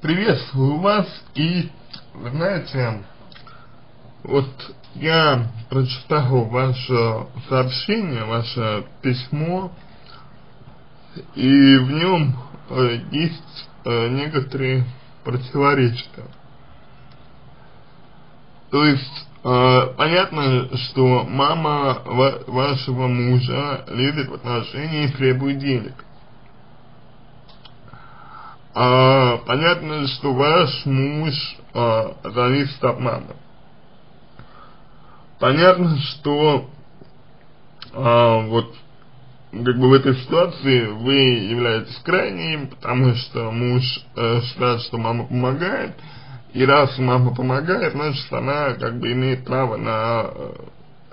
приветствую вас и, вы знаете, вот я прочитал ваше сообщение, ваше письмо, и в нем э, есть э, некоторые противоречия. То есть, э, понятно, что мама ва вашего мужа лезет в отношения и требует денег. А, понятно, что ваш муж а, зависит от мамы. Понятно, что а, вот как бы в этой ситуации вы являетесь крайним, потому что муж э, считает, что мама помогает, и раз мама помогает, значит она как бы имеет право на,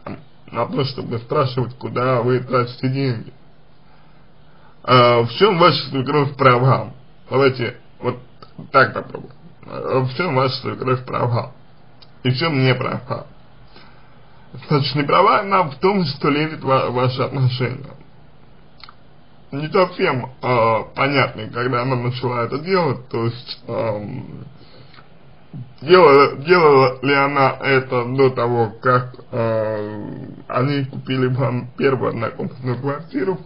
э, на то, чтобы спрашивать, куда вы тратите деньги. А, в чем ваша свекровь права? Давайте вот так попробуем. В чем ваша свекровь права? И в чем не права? Значит, не права она в том, что лезет в ваши отношения. Не совсем э, понятно, когда она начала это делать, то есть э, делала, делала ли она это до того, как э, они купили вам первую однокомнатную квартиру,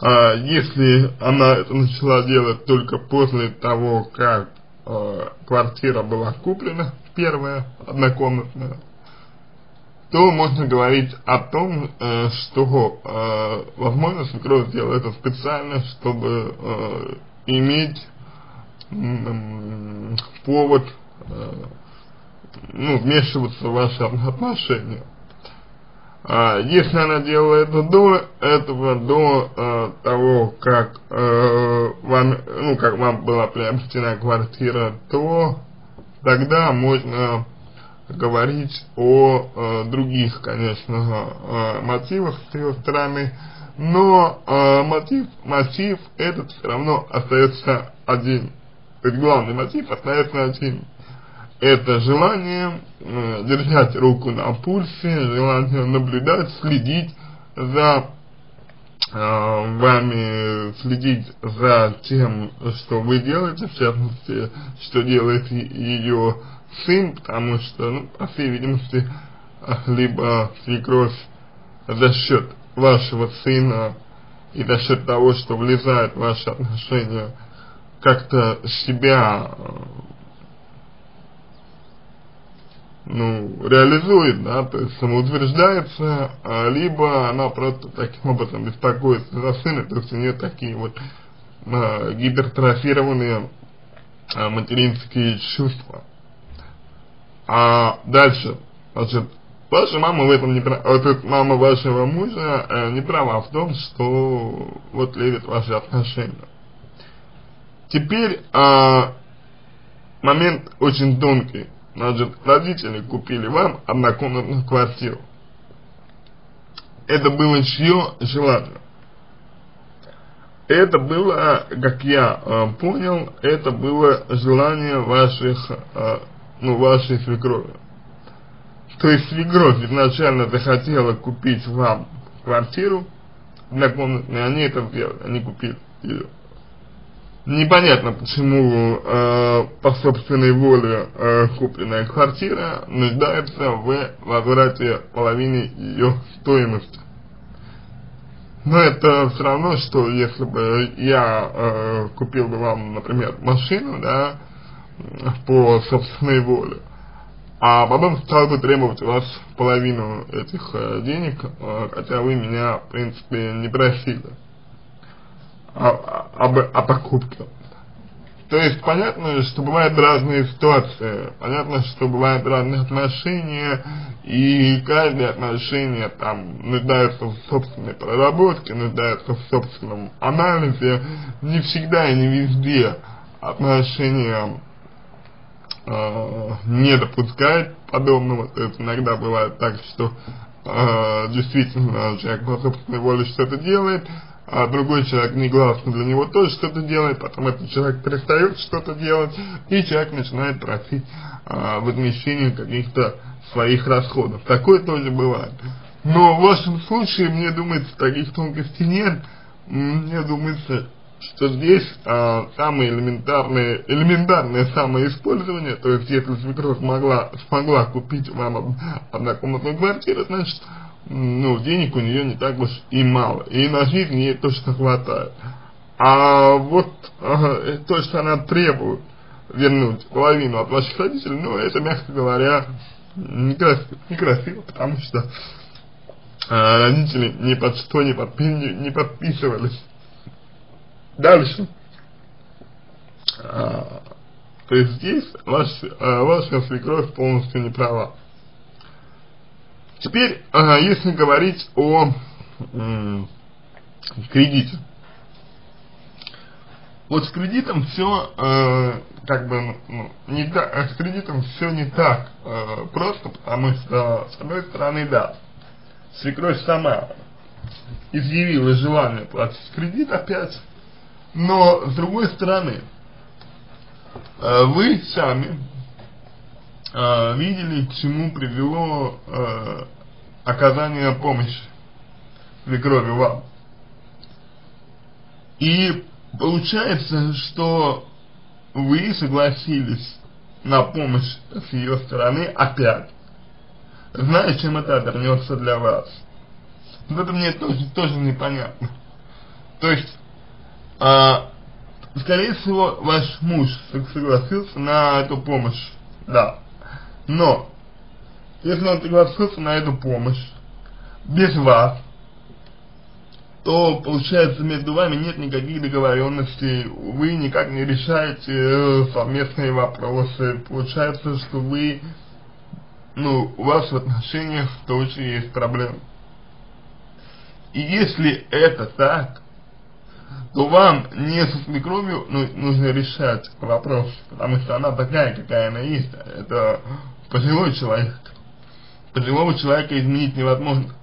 а, если она это начала делать только после того, как э, квартира была куплена, первая, однокомнатная, то можно говорить о том, э, что, э, возможно, свекровь сделала это специально, чтобы э, иметь повод э, ну, вмешиваться в ваши отношения. А, если она делала это до этого, до э, того, как э, вам, ну, как вам была приобретена квартира, то тогда можно говорить о э, других, конечно, э, мотивах с ее стороны, но э, мотив, мотив этот все равно остается один. То есть главный мотив остается один это желание э, держать руку на пульсе, желание наблюдать, следить за э, вами, следить за тем, что вы делаете, в частности, что делает ее сын, потому что, ну, по всей видимости, либо свекровь за счет вашего сына и за счет того, что влезает в ваши отношения, как-то себя ну, реализует, да, то есть самоутверждается, а, либо она просто таким образом беспокоится за сына, то есть у нее такие вот а, гипертрофированные а, материнские чувства. А дальше, значит, ваша мама в этом не права, вот мама вашего мужа э, не права в том, что вот лезет ваши отношения. Теперь э, момент очень тонкий Значит, родители купили вам однокомнатную квартиру. Это было чье желание? Это было, как я э, понял, это было желание ваших, э, ну, вашей свекрови. То есть свекровь изначально захотела купить вам квартиру однокомнатную, они это сделали, они купили ее непонятно почему э, по собственной воле э, купленная квартира нуждается в возврате половины ее стоимости. Но это все равно, что если бы я э, купил бы вам, например, машину, да, по собственной воле, а потом стал бы требовать у вас половину этих э, денег, э, хотя вы меня, в принципе, не просили о, об, о покупке. То есть понятно, что бывают разные ситуации, понятно, что бывают разные отношения, и каждое отношение там нуждается в собственной проработке, нуждается в собственном анализе, не всегда и не везде отношения э, не допускают подобного, то есть иногда бывает так, что э, действительно человек по собственной воле что-то делает, а другой человек негласно для него тоже что-то делает, потом этот человек перестает что-то делать, и человек начинает просить а, возмещение каких-то своих расходов. Такое тоже бывает. Но в вашем случае, мне думается, таких тонкостей нет. Мне думается, что здесь а, самое элементарное, элементарное самоиспользование, то есть если свекровь смогла, смогла купить вам однокомнатную квартиру, значит, ну, денег у нее не так уж и мало, и на жизнь ей точно хватает. А вот а, то, что она требует вернуть половину от ваших родителей, ну, это, мягко говоря, некрасиво, некрасиво потому что а, родители ни под что не, подпи не подписывались. Дальше. А, то есть здесь ваш, а, ваша свекровь полностью не права. Теперь, если говорить о кредите. Вот с кредитом все, э, как бы, ну, не так, с кредитом все не так э, просто, потому что, с одной стороны, да, свекровь сама изъявила желание платить кредит опять, но с другой стороны, э, вы сами э, видели, к чему привело э, оказание помощи свекрови вам. И получается, что вы согласились на помощь с ее стороны опять, зная, чем это обернется для вас. Вот это мне тоже, тоже непонятно. То есть, а, скорее всего, ваш муж согласился на эту помощь, да. Но, если он согласился на эту помощь, без вас, то получается между вами нет никаких договоренностей, вы никак не решаете э, совместные вопросы, получается, что вы, ну, у вас в отношениях тоже есть проблемы. И если это так, то вам не со свекровью ну, нужно решать вопрос, потому что она такая, какая она есть. Это пожилой человек. Пожилого человека изменить невозможно.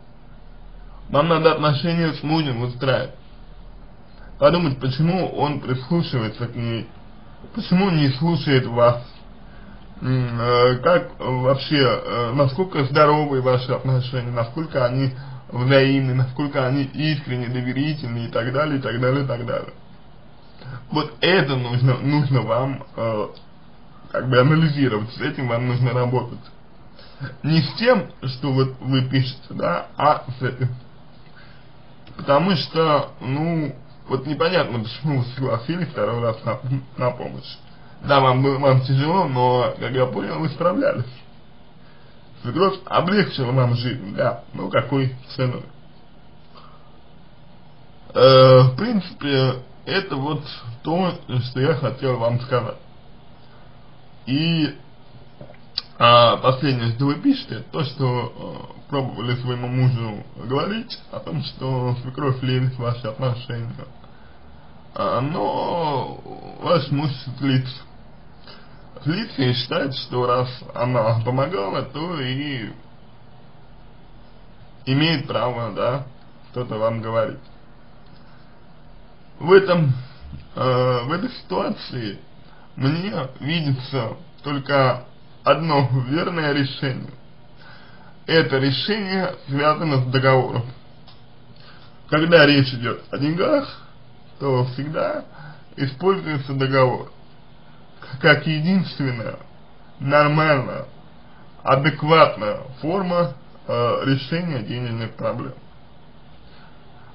Вам надо отношения с мужем выстраивать. Подумать, почему он прислушивается к ней, почему не слушает вас, э, как вообще, э, насколько здоровы ваши отношения, насколько они взаимны, насколько они искренне, доверительны и так далее, и так далее, и так далее. Вот это нужно, нужно вам э, как бы анализировать, с этим вам нужно работать. Не с тем, что вот вы пишете, да, а с этим. Потому что, ну, вот непонятно, почему вы согласились второй раз на, на помощь. Да, вам, было, вам тяжело, но, как я понял, вы справлялись. Свекровь облегчила вам жизнь, да, ну какой ценой. Э, в принципе, это вот то, что я хотел вам сказать. И а последнее, что вы пишете, то, что э, пробовали своему мужу говорить о том, что свекровь лезет в ваши отношения. А, но ваш муж злится. Злится и считает, что раз она помогала, то и имеет право, да, что-то вам говорить. В этом, э, в этой ситуации мне видится только одно верное решение. Это решение связано с договором. Когда речь идет о деньгах, то всегда используется договор как единственная нормальная, адекватная форма э, решения денежных проблем.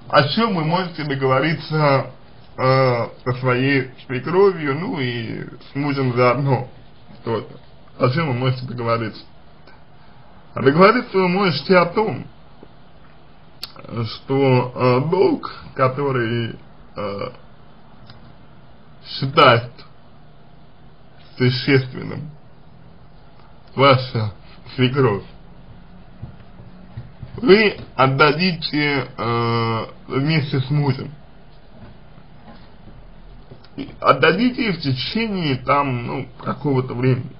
О чем вы можете договориться э, со своей свекровью, ну и с мужем заодно тоже о чем вы можете договориться? А договориться вы можете о том, что э, долг, который э, считает существенным ваша свекровь, вы отдадите э, вместе с мужем. Отдадите в течение там, ну, какого-то времени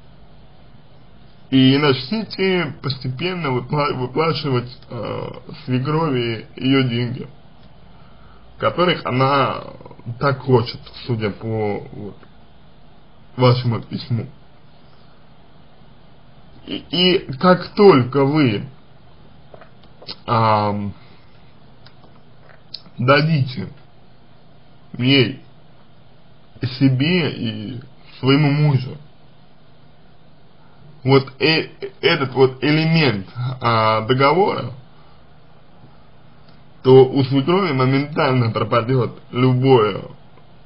и начните постепенно выпла выплачивать э, свекрови ее деньги, которых она так хочет, судя по вот, вашему письму. И, и как только вы э, дадите ей себе и своему мужу. Вот э, этот вот элемент а, договора, то у свекрови моментально пропадет любое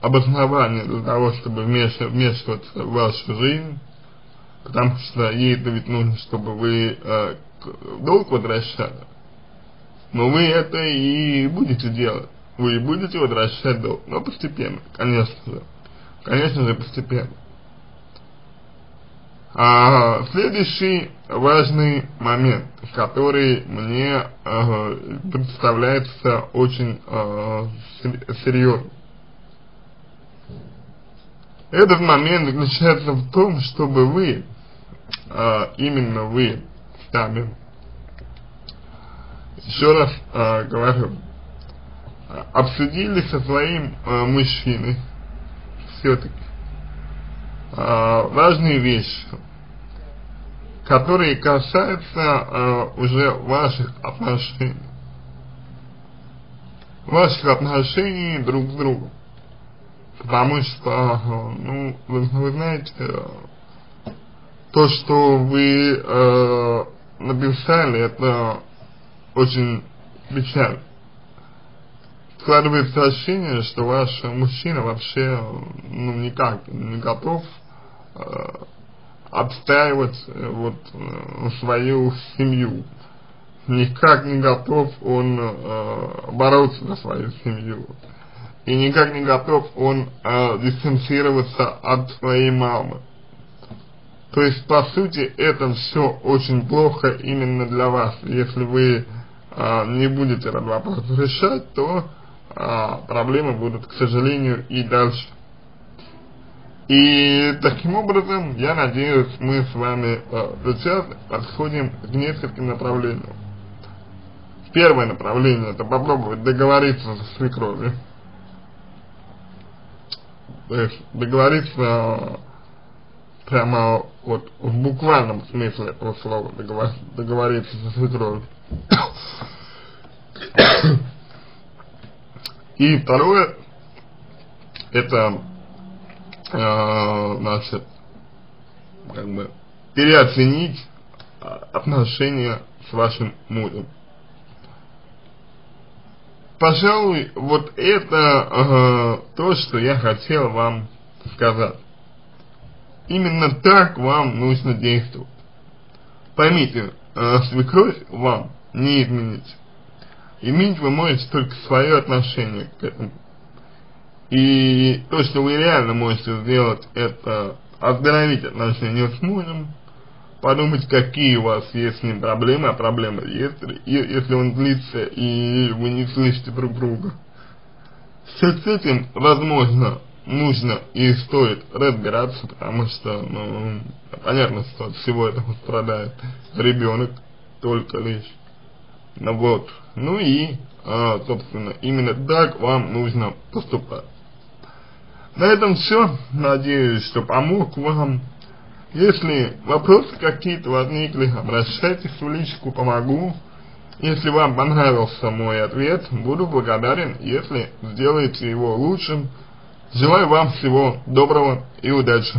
обоснование для того, чтобы вмешиваться в вашу жизнь, потому что ей-то ведь нужно, чтобы вы э, долг возвращали. Но вы это и будете делать. Вы будете возвращать долг, но постепенно, конечно же. Конечно же, постепенно. А, следующий важный момент, который мне э, представляется очень э, серьезным. Этот момент заключается в том, чтобы вы, э, именно вы сами, еще раз э, говорю, обсудили со своим э, мужчиной все-таки э, важные вещи, которые касаются э, уже ваших отношений, ваших отношений друг с другом. Потому что, ну, вы, вы знаете, то, что вы э, написали, это очень печально. Складывается ощущение, что ваш мужчина вообще, ну, никак не готов э, отстаивать э, вот э, свою семью. Никак не готов он э, бороться за свою семью и никак не готов он э, дистанцироваться от своей мамы. То есть, по сути, это все очень плохо именно для вас. Если вы э, не будете этот вопрос решать, то проблемы будут, к сожалению, и дальше. И таким образом, я надеюсь, мы с вами э, сейчас подходим к нескольким направлениям. Первое направление – это попробовать договориться с свекровью то есть договориться прямо вот в буквальном смысле этого слова договор, договориться со свекровью. И второе, это, э, значит, как бы переоценить отношения с вашим мужем пожалуй, вот это э, то, что я хотел вам сказать. Именно так вам нужно действовать. Поймите, э, свекровь вам не изменить. Иметь вы можете только свое отношение к этому. И то, что вы реально можете сделать, это оздоровить отношения с мужем, подумать, какие у вас есть с ним проблемы, а проблемы есть, если он длится и вы не слышите друг друга. С этим, возможно, нужно и стоит разбираться, потому что, ну, понятно, что от всего этого страдает ребенок только лишь. Ну вот, ну и, а, собственно, именно так вам нужно поступать. На этом все. Надеюсь, что помог вам. Если вопросы какие-то возникли, обращайтесь в личку, помогу. Если вам понравился мой ответ, буду благодарен, если сделаете его лучшим. Желаю вам всего доброго и удачи.